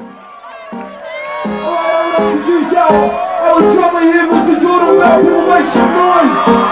Alright, I would introduce y'all our drummer here, Mr. Jordan Bell. People make some noise.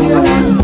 Lord.